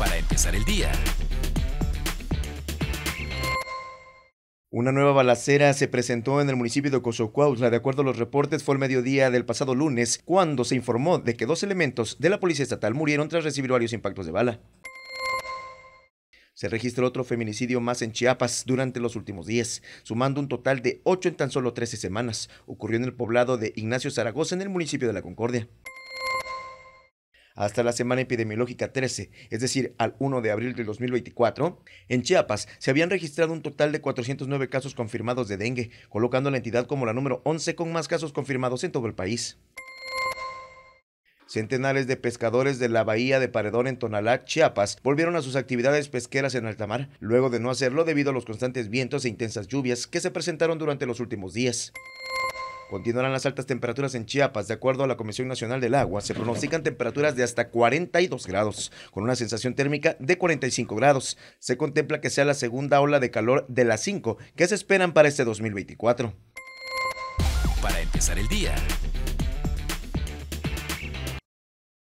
para empezar el día. Una nueva balacera se presentó en el municipio de Cozocuautla. De acuerdo a los reportes, fue el mediodía del pasado lunes cuando se informó de que dos elementos de la Policía Estatal murieron tras recibir varios impactos de bala. Se registró otro feminicidio más en Chiapas durante los últimos días, sumando un total de ocho en tan solo 13 semanas. Ocurrió en el poblado de Ignacio Zaragoza, en el municipio de La Concordia. Hasta la semana epidemiológica 13, es decir, al 1 de abril del 2024, en Chiapas se habían registrado un total de 409 casos confirmados de dengue, colocando a la entidad como la número 11 con más casos confirmados en todo el país. Centenares de pescadores de la bahía de Paredón en Tonalá, Chiapas, volvieron a sus actividades pesqueras en alta mar, luego de no hacerlo debido a los constantes vientos e intensas lluvias que se presentaron durante los últimos días. Continuarán las altas temperaturas en Chiapas. De acuerdo a la Comisión Nacional del Agua, se pronostican temperaturas de hasta 42 grados, con una sensación térmica de 45 grados. Se contempla que sea la segunda ola de calor de las 5 que se esperan para este 2024. Para empezar el día,